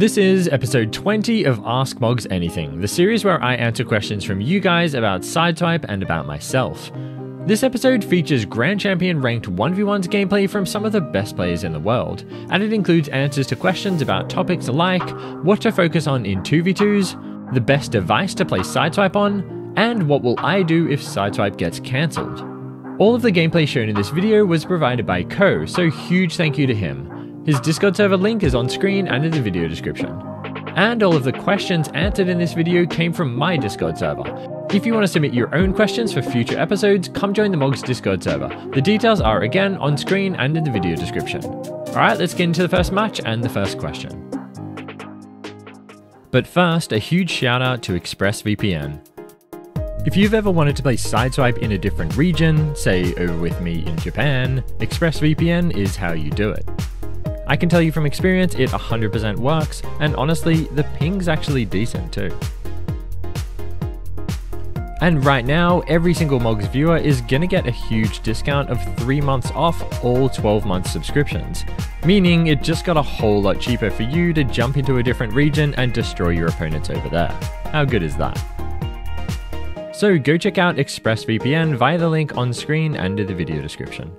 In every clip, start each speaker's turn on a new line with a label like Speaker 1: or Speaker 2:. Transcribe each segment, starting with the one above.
Speaker 1: This is episode 20 of Ask Mogz Anything, the series where I answer questions from you guys about Sideswipe and about myself. This episode features Grand Champion ranked 1v1's gameplay from some of the best players in the world, and it includes answers to questions about topics like what to focus on in 2v2s, the best device to play Sideswipe on, and what will I do if Sideswipe gets cancelled. All of the gameplay shown in this video was provided by KO, so huge thank you to him. His Discord server link is on screen and in the video description. And all of the questions answered in this video came from my Discord server. If you want to submit your own questions for future episodes, come join the Mogz Discord server. The details are again on screen and in the video description. Alright, let's get into the first match and the first question. But first, a huge shout out to ExpressVPN. If you've ever wanted to play Sideswipe in a different region, say over with me in Japan, ExpressVPN is how you do it. I can tell you from experience it 100% works, and honestly, the ping's actually decent too. And right now, every single Mogz viewer is gonna get a huge discount of 3 months off all 12 month subscriptions, meaning it just got a whole lot cheaper for you to jump into a different region and destroy your opponents over there. How good is that? So go check out ExpressVPN via the link on screen and in the video description.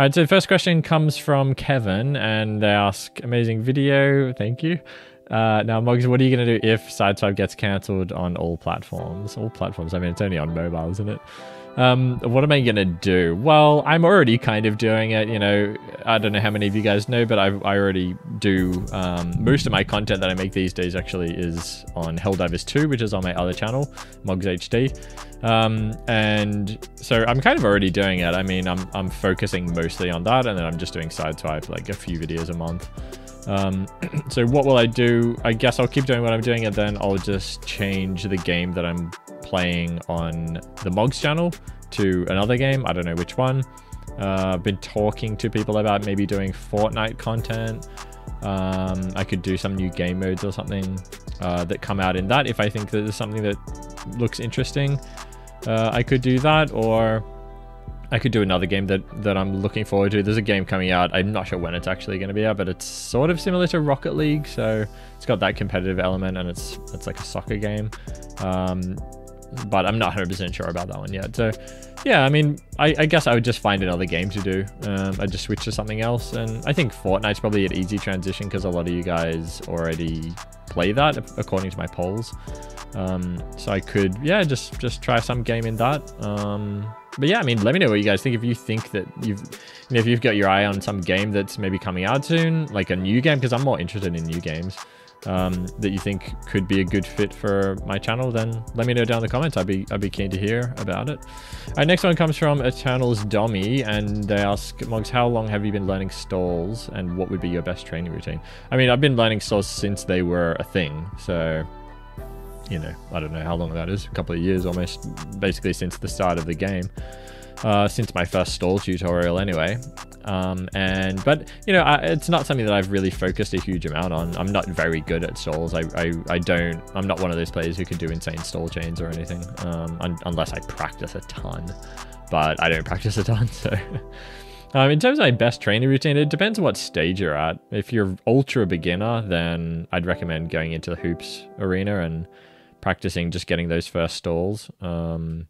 Speaker 1: All right, so the first question comes from Kevin, and they ask, amazing video, thank you. Uh, now, Mogz, what are you going to do if Sideswipe gets cancelled on all platforms? All platforms, I mean, it's only on mobile, isn't it? Um, what am I going to do? Well, I'm already kind of doing it. You know, I don't know how many of you guys know, but I, I already do. Um, most of my content that I make these days actually is on Helldivers 2, which is on my other channel, Mogz HD. Um, and so I'm kind of already doing it. I mean, I'm, I'm focusing mostly on that, and then I'm just doing Sideswipe, like a few videos a month. Um, so what will I do? I guess I'll keep doing what I'm doing, and then I'll just change the game that I'm playing on the Mogz channel to another game. I don't know which one. Uh, I've been talking to people about maybe doing Fortnite content. Um, I could do some new game modes or something uh, that come out in that if I think that there's something that looks interesting. Uh, I could do that, or I could do another game that, that I'm looking forward to. There's a game coming out. I'm not sure when it's actually going to be out, but it's sort of similar to Rocket League, so it's got that competitive element, and it's it's like a soccer game. Um, but I'm not 100% sure about that one yet. So, yeah, I mean, I, I guess I would just find another game to do. Um, I'd just switch to something else. And I think Fortnite's probably an easy transition because a lot of you guys already play that, according to my polls. Um, so I could, yeah, just just try some game in that. Um, but yeah, I mean, let me know what you guys think. If you think that you've, you know, if you've got your eye on some game that's maybe coming out soon, like a new game, because I'm more interested in new games um, that you think could be a good fit for my channel, then let me know down in the comments. I'd be I'd be keen to hear about it. Our next one comes from Eternals Dommy, and they ask, Mogz, how long have you been learning stalls, and what would be your best training routine? I mean, I've been learning stalls since they were a thing, so you know, I don't know how long that is, a couple of years almost, basically since the start of the game uh, since my first stall tutorial anyway. Um, and but you know I, it's not something that I've really focused a huge amount on. I'm not very good at stalls. I, I, I don't. I'm not one of those players who can do insane stall chains or anything um, un unless I practice a ton. But I don't practice a ton, so. Um, in terms of my best training routine, it depends on what stage you're at. If you're ultra beginner, then I'd recommend going into the hoops arena and practicing just getting those first stalls. Um,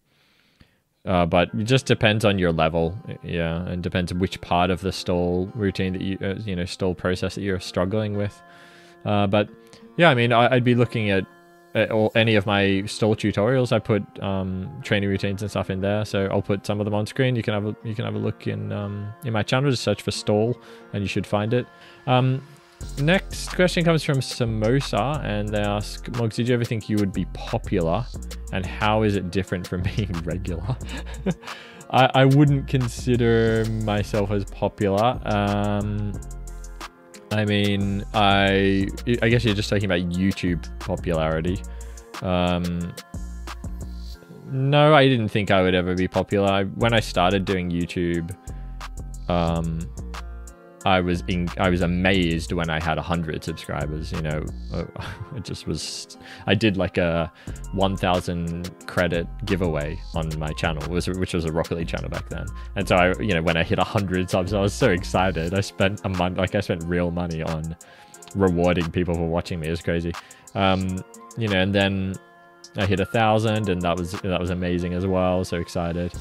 Speaker 1: uh, but it just depends on your level, yeah, and depends on which part of the stall routine that you, uh, you know, stall process that you're struggling with. Uh, but yeah, I mean, I, would be looking at, at all, any of my stall tutorials. I put um, training routines and stuff in there, so I'll put some of them on screen. You can have a you can have a look in um, in my channel. Just search for stall, and you should find it. Um, Next question comes from Samosa, and they ask, Mogz, did you ever think you would be popular? And how is it different from being regular? I, I wouldn't consider myself as popular. Um, I mean, I I guess you're just talking about YouTube popularity. Um, no, I didn't think I would ever be popular. When I started doing YouTube, um, I was in, I was amazed when I had 100 subscribers, you know. It just was I did like a 1000 credit giveaway on my channel, which was a Rocket League channel back then. And so I, you know, when I hit 100 subs, I was so excited. I spent a month like I spent real money on rewarding people for watching me. It was crazy. Um, you know, and then I hit a thousand and that was that was amazing as well. So excited.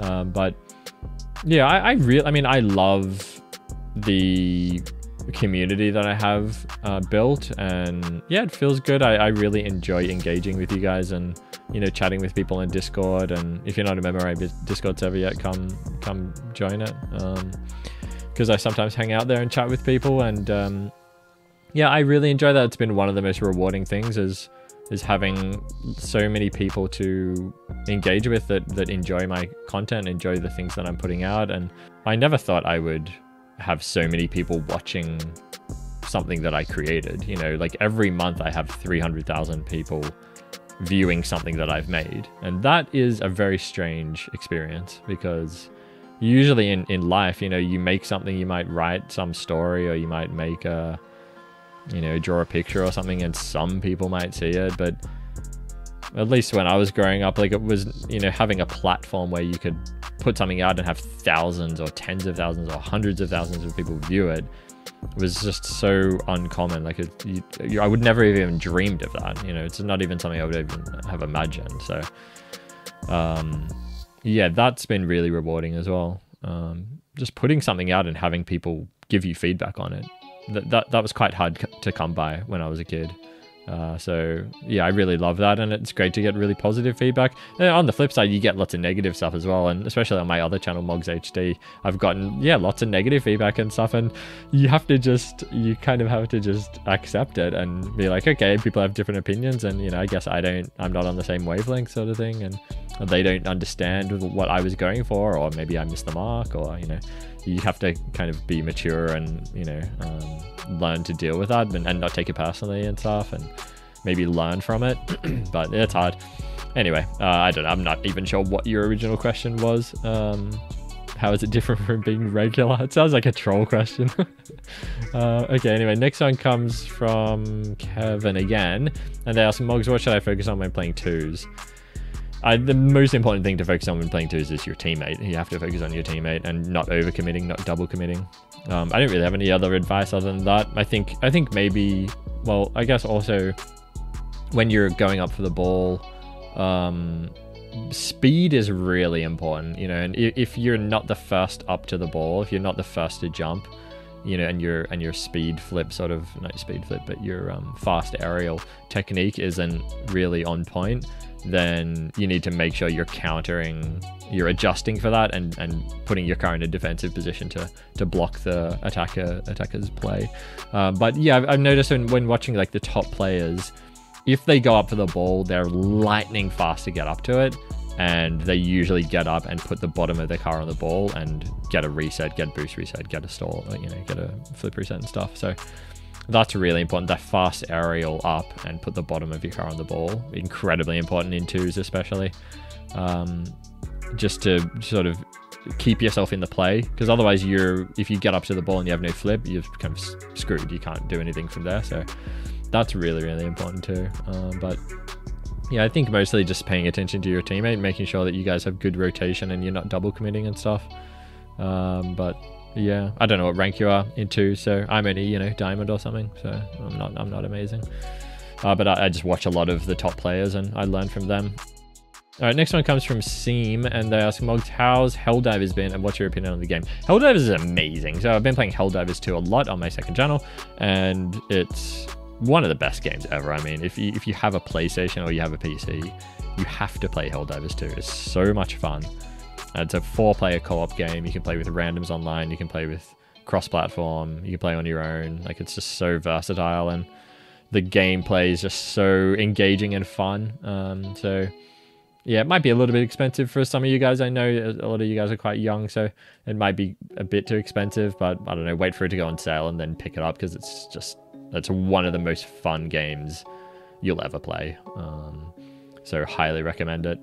Speaker 1: Um, but yeah, I, I really I mean I love the community that I have uh, built and yeah, it feels good. I, I really enjoy engaging with you guys and you know chatting with people in Discord. And if you're not a member of Discord server yet, come come join it. because um, I sometimes hang out there and chat with people and um, yeah, I really enjoy that. It's been one of the most rewarding things is is having so many people to engage with that that enjoy my content, enjoy the things that I'm putting out, and I never thought I would have so many people watching something that I created. You know, like every month I have 300,000 people viewing something that I've made. And that is a very strange experience because usually in, in life, you know, you make something, you might write some story or you might make a, you know, draw a picture or something and some people might see it. But at least when I was growing up, like it was, you know, having a platform where you could put something out and have thousands or tens of thousands or hundreds of thousands of people view it was just so uncommon. Like it, you, you, I would never even dreamed of that. You know, it's not even something I would even have imagined. So, um, yeah, that's been really rewarding as well. Um, just putting something out and having people give you feedback on it. That, that that was quite hard to come by when I was a kid. Uh, so yeah, I really love that, and it's great to get really positive feedback. And on the flip side, you get lots of negative stuff as well, and especially on my other channel, Mogz HD, I've gotten yeah lots of negative feedback and stuff, and you have to just you kind of have to just accept it and be like, okay, people have different opinions, and you know, I guess I don't, I'm not on the same wavelength, sort of thing, and they don't understand what I was going for, or maybe I missed the mark, or you know, you have to kind of be mature and you know um, learn to deal with that and, and, not take it personally and stuff and maybe learn from it but it's hard. Anyway uh, i don't know i'm not even sure what your original question was um, how is it different from being regular? It sounds like a troll question. Uh, okay anyway next one comes from kevin again and they ask Mogz what should i focus on when playing twos I, the most important thing to focus on when playing twos is your teammate. You have to focus on your teammate and not over committing, not double committing. Um, I don't really have any other advice other than that. I think I think maybe well, I guess also when you're going up for the ball, um, speed is really important. You know, and if you're not the first up to the ball, if you're not the first to jump, you know, and your and your speed flip sort of not speed flip, but your um, fast aerial technique isn't really on point then you need to make sure you're countering, you're adjusting for that and, and putting your car in a defensive position to, to block the attacker attacker's play. Uh, but yeah, I've, I've noticed when, when watching like the top players, if they go up for the ball, they're lightning fast to get up to it. And they usually get up and put the bottom of their car on the ball and get a reset, get boost reset, get a stall, you know, get a flip reset and stuff. So that's really important. That fast aerial up and put the bottom of your car on the ball. Incredibly important in twos, especially. Um, just to sort of keep yourself in the play because otherwise you're if you get up to the ball and you have no flip you're kind of screwed you can't do anything from there so that's really really important too um, but yeah i think mostly just paying attention to your teammate making sure that you guys have good rotation and you're not double committing and stuff um, but yeah, I don't know what rank you are in two, so I'm only you know diamond or something, so I'm not I'm not amazing. Uh, but I, I, just watch a lot of the top players and I learn from them. All right, next one comes from Seam, and they ask Mogz, how's Helldivers been, and what's your opinion on the game? Helldivers is amazing. So I've been playing Helldivers 2 a lot on my second channel, and it's one of the best games ever. I mean, if you if you have a PlayStation or you have a PC, you have to play Helldivers 2. It's so much fun. It's a four player co op game. You can play with randoms online, you can play with cross platform, you can play on your own. Like, it's just so versatile, and the gameplay is just so engaging and fun. Um, so, yeah, it might be a little bit expensive for some of you guys. I know a lot of you guys are quite young, so it might be a bit too expensive, but I don't know, wait for it to go on sale and then pick it up because it's just, it's one of the most fun games you'll ever play. Um, so, highly recommend it.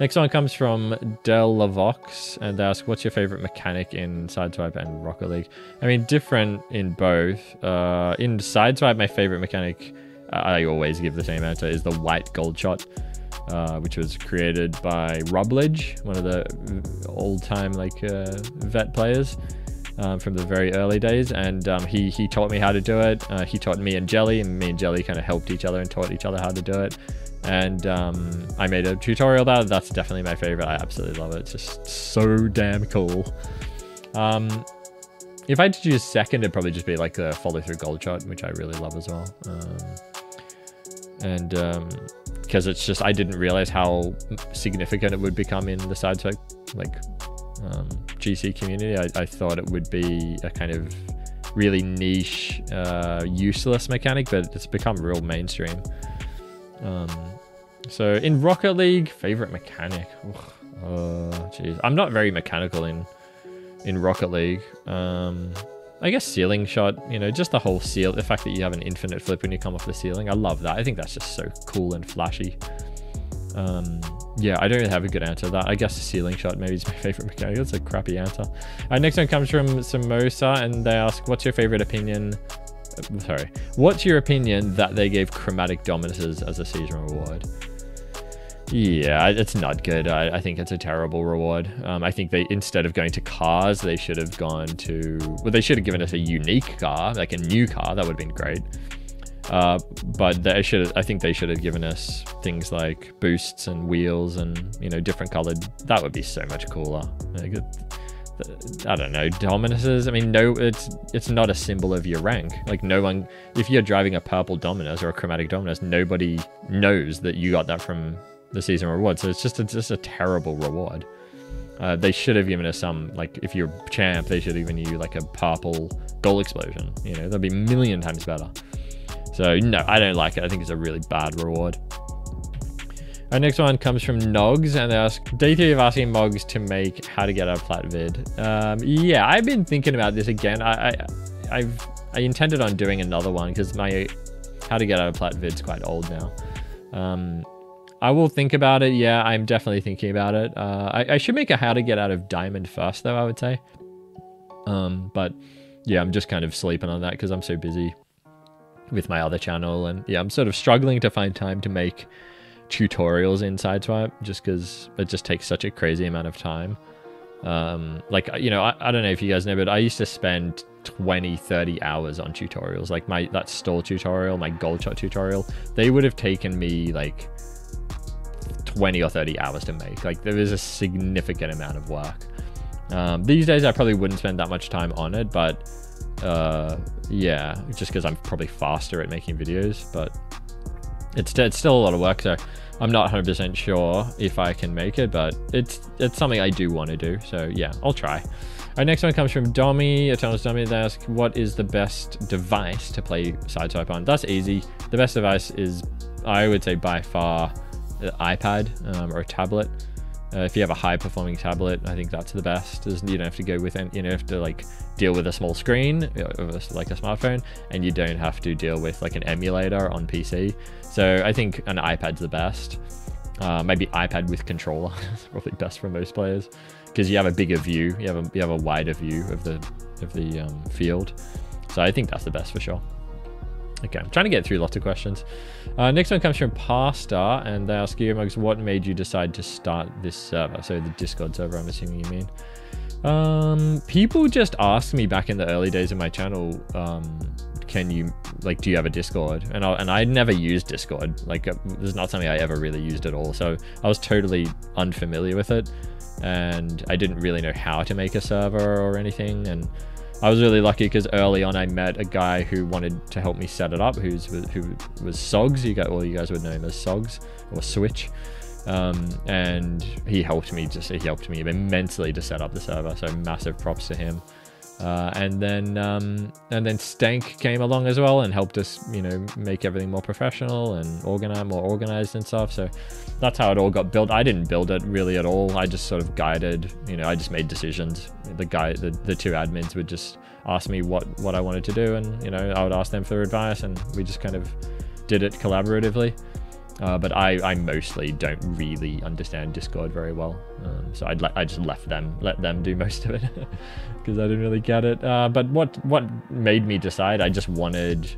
Speaker 1: Next one comes from Del Lavox and they ask, what's your favorite mechanic in Sideswipe and Rocket League? I mean, different in both. Uh, in Sideswipe, my favorite mechanic, I always give the same answer, is the white gold shot, uh, which was created by Rubledge, one of the old-time like uh, vet players. Um, from the very early days, and um, he he taught me how to do it. Uh, he taught me and Jelly, and me and Jelly kind of helped each other and taught each other how to do it and um, I made a tutorial about it. That's definitely my favorite. I absolutely love it. It's just so damn cool. Um, if I had to choose second, it'd probably just be like the follow through gold shot, which I really love as well. Um, and because um, it's just, I didn't realize how significant it would become in the side like um, GC community. I, I, thought it would be a kind of really niche, uh, useless mechanic, but it's become real mainstream. Um, so in Rocket League, favorite mechanic. Oh, jeez. I'm not very mechanical in in Rocket League. Um, I guess ceiling shot, you know, just the whole seal, the fact that you have an infinite flip when you come off the ceiling. I love that. I think that's just so cool and flashy. Um, yeah, I don't really have a good answer to that. I guess the ceiling shot maybe is my favorite mechanic. That's a crappy answer. Our next one comes from Samosa, and they ask, what's your favorite opinion sorry. What's your opinion that they gave chromatic Dominuses as a season reward? Yeah, it's not good. I, I, think it's a terrible reward. Um, I think they instead of going to cars, they should have gone to well, they should have given us a unique car, like a new car. That would have been great. Uh, but they should. I think they should have given us things like boosts and wheels and you know different colored. That would be so much cooler. Like, I don't know, Dominuses. I mean, no, it's it's not a symbol of your rank. Like no one, if you're driving a purple Dominus or a chromatic Dominus, nobody knows that you got that from the season reward. So it's just a, just a terrible reward. Uh, they should have given us some, like, if you're champ, they should have given you like a purple goal explosion. You know, that'd be a million times better. So no, I don't like it. I think it's a really bad reward. Our next one comes from Nogs, and they ask, day three of asking Mogz to make how to get a plat vid. Um, yeah, I've been thinking about this again. I, I, I've, I intended on doing another one because my how to get out of plat vid's quite old now. Um, I will think about it. Yeah, I'm definitely thinking about it. Uh, I, I, should make a how to get out of diamond first, though, I would say. Um, but yeah, I'm just kind of sleeping on that because I'm so busy with my other channel. And yeah, I'm sort of struggling to find time to make tutorials in Sideswipe just because it just takes such a crazy amount of time. Um, like, you know, I, I don't know if you guys know, but I used to spend 20, 30 hours on tutorials. Like my, that stall tutorial, my gold shot tutorial, they would have taken me like 20 or 30 hours to make. Like there is a significant amount of work. Um, these days I probably wouldn't spend that much time on it, but uh, yeah, just because I'm probably faster at making videos, but it's, it's still a lot of work. So I'm not 100% sure if I can make it, but it's it's something I do want to do. So yeah, I'll try. Our next one comes from Domi, Eternal's Domi. They ask, what is the best device to play Sideswipe on? That's easy. The best device is, I would say by far, iPad um, or a tablet. Uh, if you have a high performing tablet, I think that's the best. You don't have to go with, you know, have to like deal with a small screen, like a smartphone, and you don't have to deal with like an emulator on PC. So I think an iPad's the best. Uh, maybe iPad with controller is probably best for most players because you have a bigger view, you have a you have a wider view of the of the um, field. So I think that's the best for sure. Okay, I'm trying to get through lots of questions. Uh, next one comes from Pasta, and they ask you, what made you decide to start this server? So the Discord server, I'm assuming you mean. Um, people just asked me back in the early days of my channel, um, can you, like, do you have a Discord? And I, and I never used Discord. Like, this is not something I ever really used at all. So I was totally unfamiliar with it. And I didn't really know how to make a server or anything. And I was really lucky because early on I met a guy who wanted to help me set it up, who's who was Sogs. You got all you guys would know him as Sogs or Switch, um, and he helped me just he helped me immensely to set up the server. So massive props to him. Uh, and then um, and then Stank came along as well and helped us, you know, make everything more professional and organized, more organized and stuff. So that's how it all got built. I didn't build it really at all. I just sort of guided, you know, I just made decisions. The guy, the, the two admins would just ask me what what I wanted to do, and you know, I would ask them for advice, and we just kind of did it collaboratively. Uh, but I, I mostly don't really understand Discord very well, um, so I'd I just left them let them do most of it because I didn't really get it. Uh, but what what made me decide? I just wanted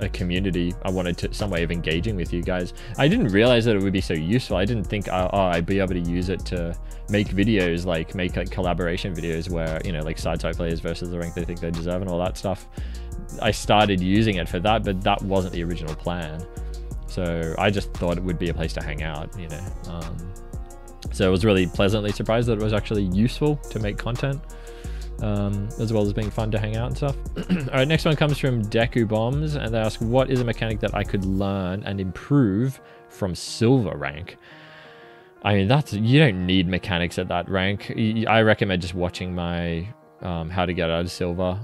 Speaker 1: a community. I wanted to, some way of engaging with you guys. I didn't realize that it would be so useful. I didn't think oh, oh, I'd be able to use it to make videos, like make like collaboration videos where, you know, like side side players versus the rank they think they deserve and all that stuff. I started using it for that, but that wasn't the original plan. So I just thought it would be a place to hang out, you know. Um, so I was really pleasantly surprised that it was actually useful to make content um, as well as being fun to hang out and stuff. All right, next one comes from Deku Bombs, and they ask, "What is a mechanic that I could learn and improve from silver rank?" I mean, that's you don't need mechanics at that rank. I recommend just watching my um, how to get out of silver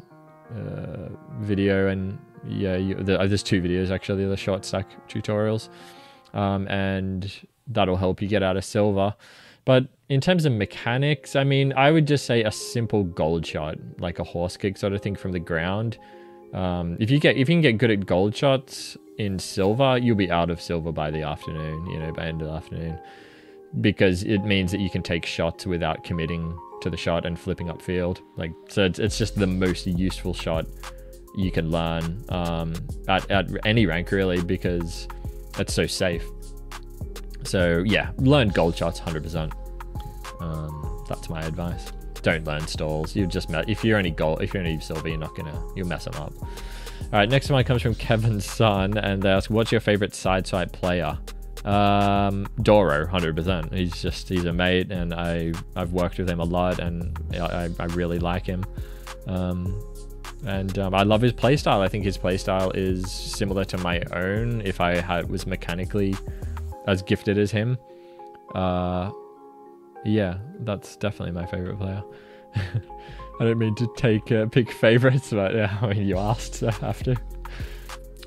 Speaker 1: uh, video, and yeah, you, the, uh, there's two videos actually, the short stack tutorials, um, and that'll help you get out of silver. But in terms of mechanics, I mean, I would just say a simple gold shot, like a horse kick sort of thing from the ground. Um, if you get if you can get good at gold shots in silver, you'll be out of silver by the afternoon, you know, by end of the afternoon, because it means that you can take shots without committing to the shot and flipping upfield. Like, so it's, it's just the most useful shot you can learn um, at, at any rank really, because it's so safe. So yeah, learn gold shots 100%. Um, that's my advice. Don't learn stalls. You just if you're only gold, if you're only silver, you're not gonna you'll mess them up. All right, next one comes from Kevin's son, and they ask, "What's your favorite side side player?" Um, Doro, hundred percent. He's just he's a mate, and I I've worked with him a lot, and I I really like him. Um, and um, I love his playstyle. I think his playstyle is similar to my own. If I had was mechanically as gifted as him, uh, yeah, that's definitely my favorite player. I don't mean to take uh, pick favorites, but yeah, I mean you asked, so I have to.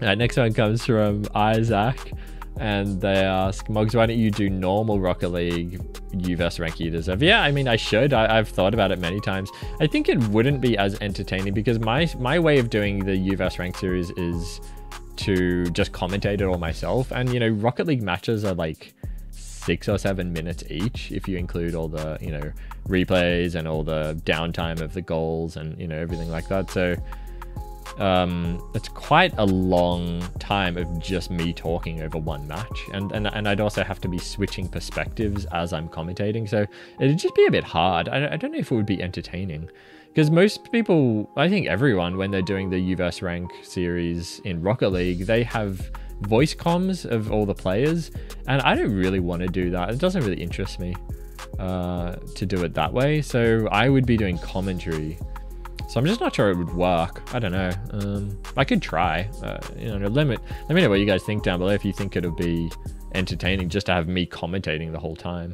Speaker 1: Right, next one comes from Isaac, and they ask, Mogz, why don't you do normal Rocket League UVS rank you? Yeah, I mean I should. I, have thought about it many times. I think it wouldn't be as entertaining because my my way of doing the UVS rank series is to just commentate it all myself, and you know Rocket League matches are like six or seven minutes each if you include all the you know replays and all the downtime of the goals and you know everything like that so um, it's quite a long time of just me talking over one match and, and and I'd also have to be switching perspectives as I'm commentating so it'd just be a bit hard I, I don't know if it would be entertaining because most people I think everyone when they're doing the UVerse rank series in Rocket League they have voice comms of all the players, and I don't really want to do that. It doesn't really interest me uh, to do it that way. So I would be doing commentary. So I'm just not sure it would work. I don't know. Um, I could try. Uh, you know, limit. Let me know what you guys think down below if you think it'll be entertaining just to have me commentating the whole time.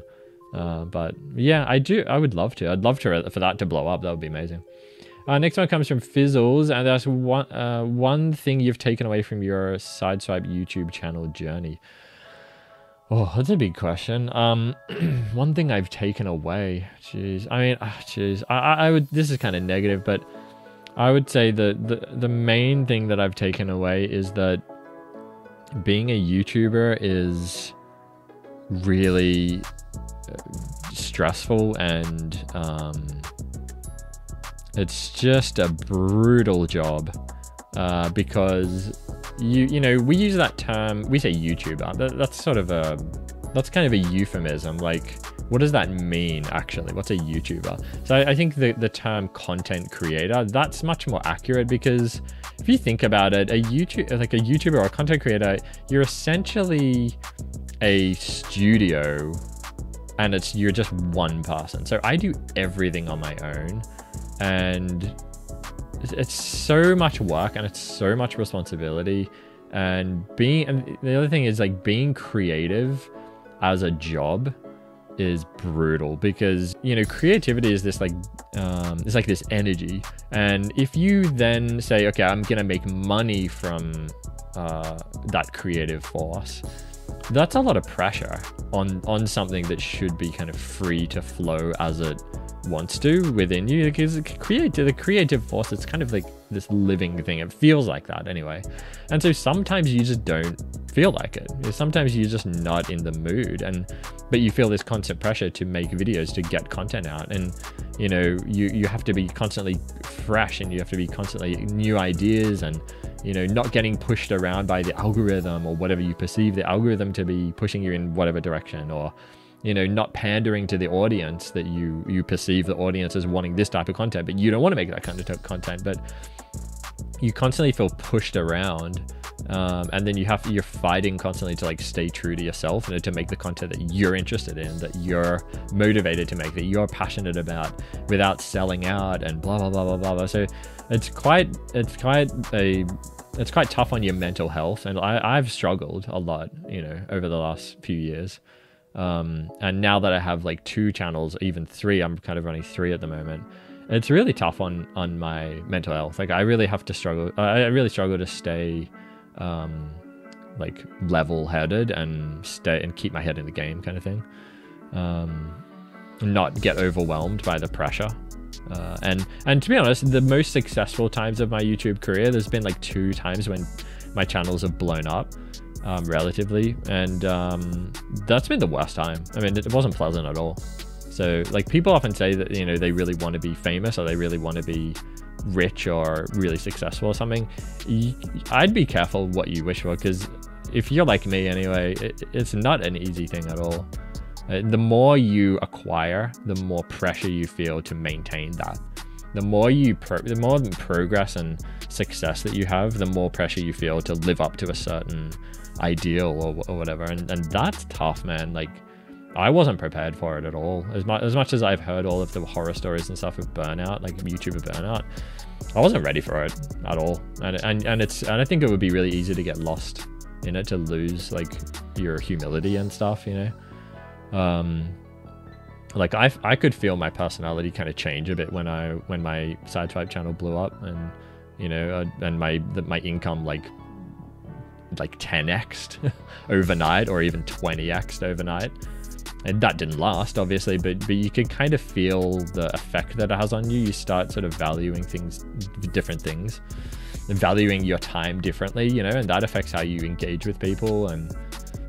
Speaker 1: Uh, but yeah, I do. I would love to. I'd love to for that to blow up. That would be amazing. Uh, next one comes from Fizzles, and that's one uh, one thing you've taken away from your Sideswipe YouTube channel journey. Oh, that's a big question. Um, one thing I've taken away. Jeez, I mean, ah, jeez, I, I would. This is kind of negative, but I would say that the the main thing that I've taken away is that being a YouTuber is really uh, stressful and um, it's just a brutal job uh, because you you know we use that term we say YouTuber that, that's sort of a that's kind of a euphemism like what does that mean actually? What's a YouTuber? So I, I think the the term content creator that's much more accurate because if you think about it a YouTube like a YouTuber or a content creator you're essentially a studio and it's you're just one person. So I do everything on my own and it's so much work and it's so much responsibility and being and the other thing is like being creative as a job is brutal because you know creativity is this like um it's like this energy. And if you then say okay i'm gonna make money from uh that creative force that's a lot of pressure on on something that should be kind of free to flow as it wants to within you because creative the creative force it's kind of like this living thing it feels like that anyway. And so sometimes you just don't feel like it. Sometimes you're just not in the mood and but you feel this constant pressure to make videos to get content out and you know you you have to be constantly fresh and you have to be constantly new ideas and you know not getting pushed around by the algorithm or whatever you perceive the algorithm to be pushing you in whatever direction or you know, not pandering to the audience that you you perceive the audience as wanting this type of content, but you don't want to make that kind of content, but you constantly feel pushed around. Um, and then you have you're fighting constantly to like stay true to yourself and to make the content that you're interested in that you're motivated to make that you're passionate about without selling out and blah blah blah blah blah, blah. so it's quite it's quite a it's quite tough on your mental health and I, I've struggled a lot you know over the last few years um, and now that I have like two channels, even three, I'm kind of running three at the moment. It's really tough on on my mental health. Like I really have to struggle. I really struggle to stay um, like level-headed and stay and keep my head in the game, kind of thing. Um, not get overwhelmed by the pressure. Uh, and and to be honest, the most successful times of my YouTube career, there's been like two times when my channels have blown up um, relatively, and um, that's been the worst time. I mean, it wasn't pleasant at all. So, like, people often say that you know they really want to be famous or they really want to be rich or really successful or something. I'd be careful what you wish for because if you're like me anyway, it, it's not an easy thing at all. Uh, the more you acquire, the more pressure you feel to maintain that. The more you, the more progress and success that you have, the more pressure you feel to live up to a certain ideal or, or whatever. And, and that's tough, man. Like, I wasn't prepared for it at all. As much as much as I've heard all of the horror stories and stuff of burnout, like YouTuber burnout, I wasn't ready for it at all. And and and it's and I think it would be really easy to get lost in it to lose like your humility and stuff, you know. Um, like I I could feel my personality kind of change a bit when I when my side sideswipe channel blew up and you know uh, and my the, my income like like 10x overnight or even 20x overnight. And that didn't last, obviously, but but you can kind of feel the effect that it has on you. You start sort of valuing things, different things, valuing your time differently, you know, and that affects how you engage with people. And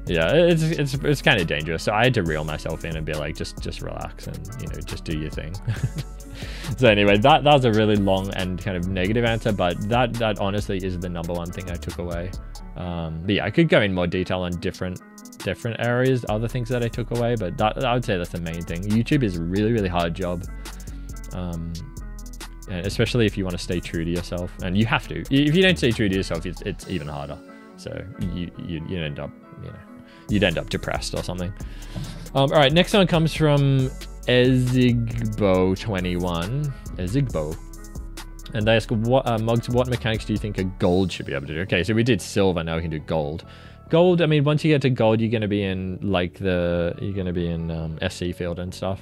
Speaker 1: yeah, it's it's it's kind of dangerous. So I had to reel myself in and be like, just just relax and you know, just do your thing. so anyway, that that was a really long and kind of negative answer, but that that honestly is the number one thing I took away um, but yeah, I could go in more detail on different different areas, other things that I took away, but that, I would say that's the main thing. YouTube is a really, really hard job. Um, and especially if you want to stay true to yourself and you have to, if you don't stay true to yourself, it's, it's even harder. So you, you, you end up, you know, you'd end up depressed or something. Um, all right. Next one comes from Ezigbo21, Ezigbo and they ask, what uh, Mogz, what mechanics do you think a gold should be able to do? Okay, so we did silver, now we can do gold. Gold, I mean, once you get to gold, you're going to be in, like, the, you're going to be in um, SC field and stuff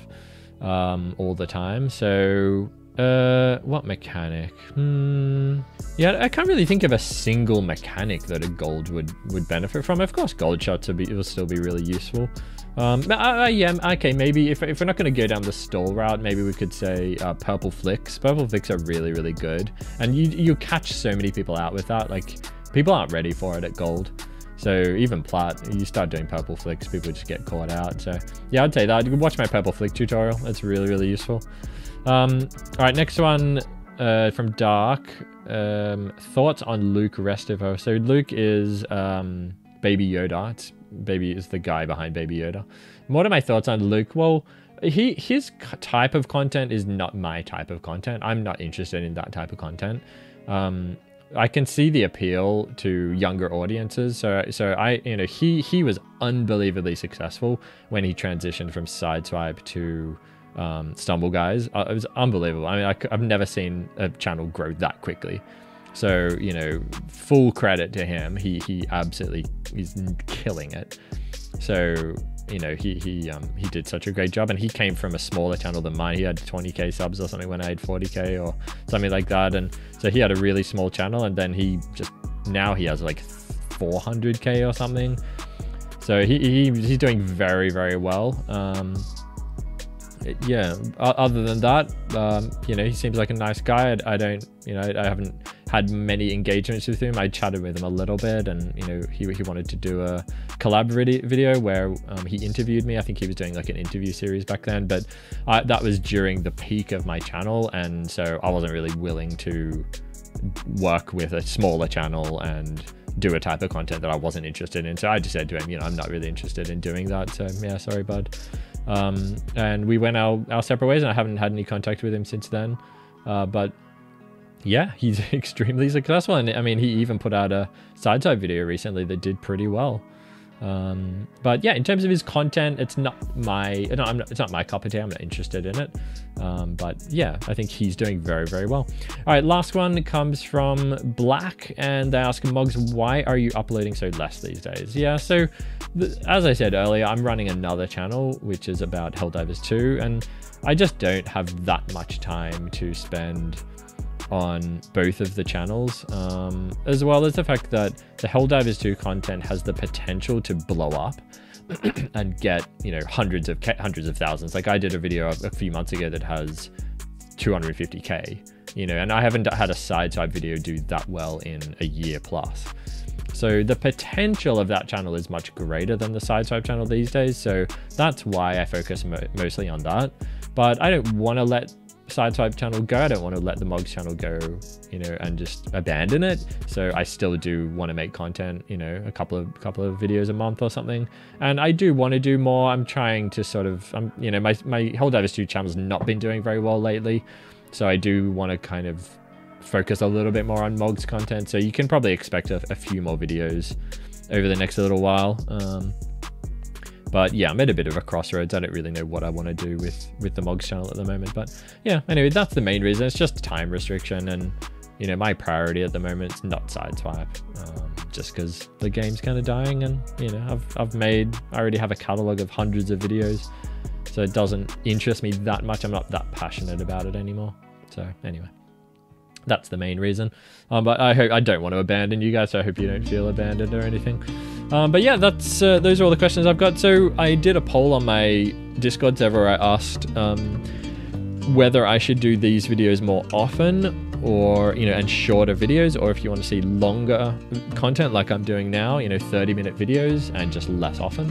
Speaker 1: um, all the time. So, uh, what mechanic? Hmm. Yeah, I can't really think of a single mechanic that a gold would, would benefit from. Of course, gold shots be, will still be really useful. Um, uh, yeah, okay, maybe if, if we're not going to go down the stall route, maybe we could say uh, purple flicks. Purple flicks are really, really good. And you, you catch so many people out with that. Like, people aren't ready for it at gold. So even plat, you start doing purple flicks, people just get caught out. So yeah, I'd say that. You can watch my purple flick tutorial. It's really, really useful. Um, all right, next one uh, from Dark. Um, thoughts on Luke Restivo. So Luke is um, Baby Yoda. It's Baby is the guy behind Baby Yoda. What are my thoughts on Luke? Well, he his type of content is not my type of content. I'm not interested in that type of content. Um, I can see the appeal to younger audiences. So so I you know he he was unbelievably successful when he transitioned from Sideswipe to um, Stumble Guys. Uh, it was unbelievable. I mean I, I've never seen a channel grow that quickly. So, you know, full credit to him. He he absolutely is killing it. So, you know, he he um he did such a great job and he came from a smaller channel than mine. He had 20k subs or something when I had 40k or something like that. And so he had a really small channel and then he just now he has like 400k or something. So he, he he's doing very very well. Um yeah, other than that, um, you know, he seems like a nice guy. I, I don't, you know, I haven't had many engagements with him. I chatted with him a little bit, and you know, he, he wanted to do a collab video where um, he interviewed me. I think he was doing like an interview series back then, but I, that was during the peak of my channel, and so I wasn't really willing to work with a smaller channel and do a type of content that I wasn't interested in. So I just said to him, you know, I'm not really interested in doing that. So yeah, sorry, bud. Um, and we went our, our separate ways, and I haven't had any contact with him since then. Uh, but yeah, he's extremely successful. And I mean, he even put out a side side video recently that did pretty well. Um, but yeah, in terms of his content, it's not my no, not, it's not my cup of tea. I'm not interested in it. Um, but yeah, I think he's doing very very well. All right, last one comes from Black, and they ask Mogz, why are you uploading so less these days? Yeah, so as I said earlier, I'm running another channel which is about Helldivers 2, and I just don't have that much time to spend on both of the channels, um, as well as the fact that the Helldivers 2 content has the potential to blow up and get, you know, hundreds of hundreds of thousands. Like I did a video a few months ago that has 250k, you know, and I haven't had a side side video do that well in a year plus. So the potential of that channel is much greater than the side swipe channel these days. So that's why I focus mo mostly on that. But I don't want to let Sideswipe channel go. I don't want to let the Mogz channel go, you know, and just abandon it. So I still do want to make content, you know, a couple of couple of videos a month or something. And I do want to do more. I'm trying to sort of, I'm, you know, my my Helldivers 2 channel's not been doing very well lately. So I do want to kind of focus a little bit more on Mogz content. So you can probably expect a, a few more videos over the next little while. Um, but yeah, I'm at a bit of a crossroads. I don't really know what I want to do with with the Mogz channel at the moment. But yeah, anyway, that's the main reason. It's just time restriction, and you know, my priority at the moment is not Sideswipe, um, just because the game's kind of dying, and you know, I've I've made I already have a catalog of hundreds of videos, so it doesn't interest me that much. I'm not that passionate about it anymore. So anyway that's the main reason. Um, but I hope I don't want to abandon you guys, so I hope you don't feel abandoned or anything. Um, but yeah, that's uh, those are all the questions I've got. So I did a poll on my Discord server. I asked um, whether I should do these videos more often or you know and shorter videos or if you want to see longer content like I'm doing now you know 30 minute videos and just less often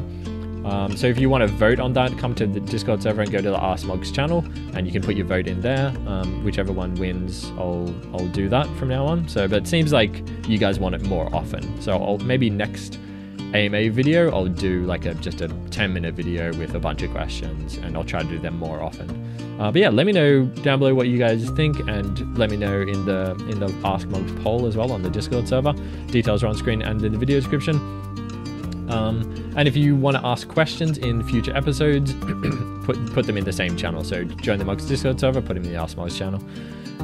Speaker 1: um, so if you want to vote on that, come to the Discord server and go to the Ask Mogz channel, and you can put your vote in there. Um, whichever one wins, I'll I'll do that from now on. So, but it seems like you guys want it more often. So I'll maybe next AMA video, I'll do like a just a 10 minute video with a bunch of questions, and I'll try to do them more often. Uh, but yeah, let me know down below what you guys think, and let me know in the in the Ask Mogz poll as well on the Discord server. Details are on screen and in the video description. Um, and if you want to ask questions in future episodes, put put them in the same channel. So join the Mogz Discord server, put them in the Ask Mogz channel.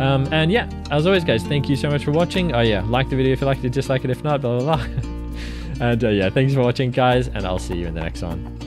Speaker 1: Um, and yeah, as always, guys, thank you so much for watching. Oh yeah, like the video if you liked it, dislike it if not, blah blah blah. and uh, yeah, thanks for watching, guys, and I'll see you in the next one.